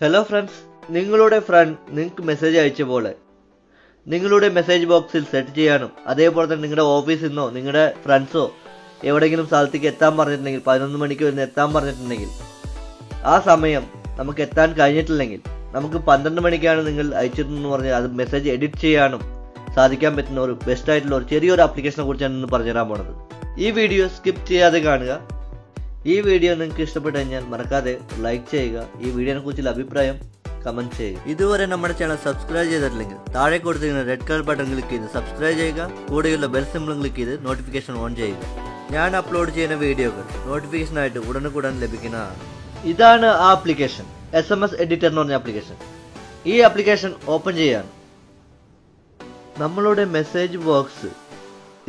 Hello friends നിങ്ങളുടെ friend നിങ്ങൾക്ക് message അയച്ച പോലെ. നിങ്ങളുടെ മെസ്സേജ് ബോക്സിൽ സെറ്റ് ചെയ്യാനും അതേപോലെ തന്നെ നിങ്ങളുടെ ഓഫീസിൽ നിന്നോ നിങ്ങളുടെ ഫ്രണ്ട്സോ എവിടെയെങ്കിലും സ്ഥലത്തേക്ക് എത്താൻ പറഞ്ഞിട്ടുണ്ടെങ്കിൽ പതിനൊന്ന് മണിക്ക് വരുന്ന എത്താൻ പറഞ്ഞിട്ടുണ്ടെങ്കിൽ ആ സമയം നമുക്ക് എത്താൻ കഴിഞ്ഞിട്ടില്ലെങ്കിൽ നമുക്ക് പന്ത്രണ്ട് മണിക്കാണ് നിങ്ങൾ അയച്ചിരുന്നെന്ന് പറഞ്ഞാൽ അത് മെസ്സേജ് എഡിറ്റ് ചെയ്യാനും സാധിക്കാൻ പറ്റുന്ന ഒരു ബെസ്റ്റ് ആയിട്ടുള്ള ഒരു ചെറിയൊരു ആപ്ലിക്കേഷനെ കുറിച്ചാണ് ഇന്ന് പറഞ്ഞുതരാൻ പോണത്. ഈ വീഡിയോ സ്കിപ്പ് ചെയ്യാതെ കാണുക. ഈ വീഡിയോ നിങ്ങൾക്ക് ഇഷ്ടപ്പെട്ടു കഴിഞ്ഞാൽ മറക്കാതെ ലൈക്ക് ചെയ്യുക. ഈ വീഡിയോനെ കുറിച്ചുള്ള അഭിപ്രായം കമന്റ് ചെയ്യുക. ഇതുവരെ നമ്മുടെ ചാനൽ സബ്സ്ക്രൈബ് ചെയ്തിട്ടില്ലെങ്കിൽ താഴെ കൊടുത്തിരിക്കുന്ന റെഡ് കളർ ബട്ടൺ ക്ലിക്ക് ചെയ്ത് സബ്സ്ക്രൈബ് ചെയ്യുക. കൂടെയുള്ള ബെൽ സിംബിളും ക്ലിക്ക് ചെയ്ത് നോട്ടിഫിക്കേഷൻ ഓൺ ചെയ്യുക. ഞാൻ അപ്ലോഡ് ചെയ്യുന്ന വീഡിയോകൾ നോട്ടിഫിക്കേഷനായിട്ട് ഉടനെ ഉടൻ ലഭിക്കുന്നതാണ്. ഇതാണ് ആ application S M S editor എന്ന് പറഞ്ഞ ആപ്ലിക്കേഷൻ ഈ ആപ്ലിക്കേഷൻ ഓപ്പൺ ചെയ്യാണ്. നമ്മളുടെ മെസ്സേജ് ബോക്സ്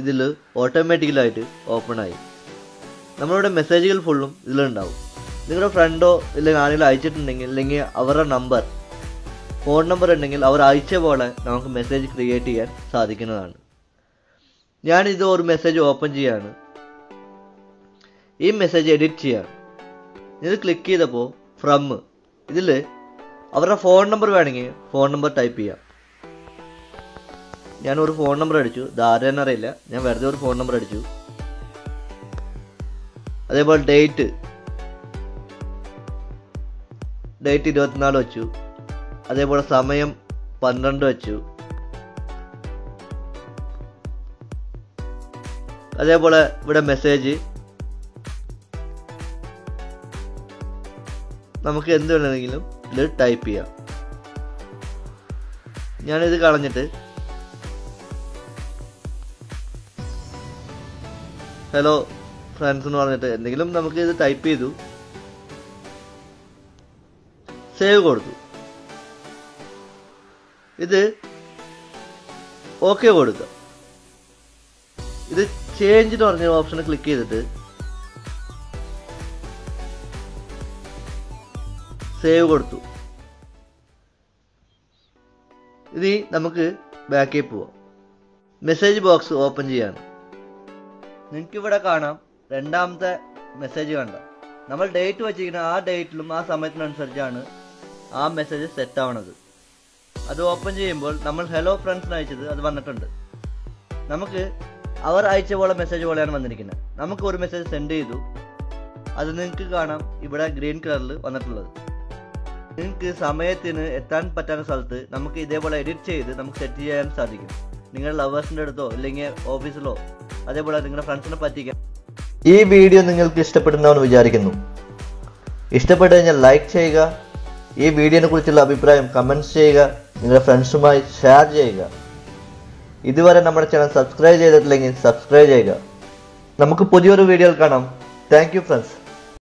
ഇതിൽ ഓട്ടോമാറ്റിക്കലായിട്ട് ഓപ്പൺ ആയി. നമ്മളുടെ മെസ്സേജുകൾ ഫുള്ളും ഇതിലുണ്ടാവും. നിങ്ങളുടെ ഫ്രണ്ടോ ഇല്ലെങ്കിൽ ആരെങ്കിലും അയച്ചിട്ടുണ്ടെങ്കിൽ അല്ലെങ്കിൽ അവരുടെ നമ്പർ ഫോൺ നമ്പർ ഉണ്ടെങ്കിൽ അവർ അയച്ച പോലെ നമുക്ക് മെസ്സേജ് ക്രിയേറ്റ് ചെയ്യാൻ സാധിക്കുന്നതാണ്. ഞാനിത് ഒരു മെസ്സേജ് ഓപ്പൺ ചെയ്യാണ്. ഈ മെസ്സേജ് എഡിറ്റ് ചെയ്യാണ്. ഇത് ക്ലിക്ക് ചെയ്തപ്പോൾ ഫ്രം ഇതിൽ അവരുടെ ഫോൺ നമ്പർ വേണമെങ്കിൽ ഫോൺ നമ്പർ ടൈപ്പ് ചെയ്യാം. ഞാൻ ഒരു ഫോൺ നമ്പർ അടിച്ചു അറിയില്ല. ഞാൻ വെറുതെ ഒരു ഫോൺ നമ്പർ അടിച്ചു. അതേപോലെ ഡേറ്റ് ഡേറ്റ് ഇരുപത്തിനാല് വച്ചു. അതേപോലെ സമയം പന്ത്രണ്ട് വച്ചു. അതേപോലെ ഇവിടെ മെസ്സേജ് നമുക്ക് എന്ത് വേണമെങ്കിലും ഇത് ടൈപ്പ് ചെയ്യാം. ഞാനിത് കളഞ്ഞിട്ട് ഹലോ ഫ്രണ്ട്സ് എന്ന് പറഞ്ഞിട്ട് എന്തെങ്കിലും നമുക്ക് ഇത് ടൈപ്പ് ചെയ്തു. സേവ് കൊടുത്തു. ഇത് ഓക്കെ കൊടുക്കുക. ഇത് ചേഞ്ച് എന്ന് പറഞ്ഞ ഓപ്ഷൻ ക്ലിക്ക് ചെയ്തിട്ട് സേവ് കൊടുത്തു. ഇനി നമുക്ക് ബാക്കിൽ പോവാം. മെസ്സേജ് ബോക്സ് ഓപ്പൺ ചെയ്യാണ്. നിങ്ങൾക്കിവിടെ കാണാം. രണ്ടാമത്തെ മെസ്സേജ് കണ്ട നമ്മൾ ഡേറ്റ് വെച്ചിരിക്കുന്ന ആ ഡേറ്റിലും ആ സമയത്തിനനുസരിച്ചാണ് ആ മെസ്സേജ് സെറ്റ് ആവണത്. അത് ഓപ്പൺ ചെയ്യുമ്പോൾ നമ്മൾ ഹലോ ഫ്രണ്ട്സിന് അയച്ചത് അത് വന്നിട്ടുണ്ട്. നമുക്ക് അവർ അയച്ച പോലെ മെസ്സേജ് പോലെയാണ് വന്നിരിക്കുന്നത്. നമുക്ക് ഒരു മെസ്സേജ് സെൻഡ് ചെയ്തു. അത് നിങ്ങൾക്ക് കാണാം. ഇവിടെ ഗ്രീൻ കളറിൽ വന്നിട്ടുള്ളത്. നിങ്ങൾക്ക് സമയത്തിന് എത്താൻ പറ്റാത്ത സ്ഥലത്ത് നമുക്ക് ഇതേപോലെ എഡിറ്റ് ചെയ്ത് നമുക്ക് സെറ്റ് ചെയ്യാൻ സാധിക്കും. നിങ്ങളുടെ ലവേഴ്സിന്റെ അടുത്തോ ഇല്ലെങ്കിൽ ഓഫീസിലോ അതേപോലെ നിങ്ങളുടെ ഫ്രണ്ട്സിനെ പറ്റിക്കാൻ ഈ വീഡിയോ നിങ്ങൾക്ക് ഇഷ്ടപ്പെടുന്നവെന്ന് വിചാരിക്കുന്നു. ഇഷ്ടപ്പെട്ടു കഴിഞ്ഞാൽ ലൈക്ക് ചെയ്യുക. ഈ വീഡിയോനെ കുറിച്ചുള്ള അഭിപ്രായം കമന്റ്സ് ചെയ്യുക. നിങ്ങളുടെ ഫ്രണ്ട്സുമായി ഷെയർ ചെയ്യുക. ഇതുവരെ നമ്മുടെ ചാനൽ സബ്സ്ക്രൈബ് ചെയ്തിട്ടില്ലെങ്കിൽ സബ്സ്ക്രൈബ് ചെയ്യുക. നമുക്ക് പുതിയൊരു വീഡിയോയിൽ കാണാം. Thank friends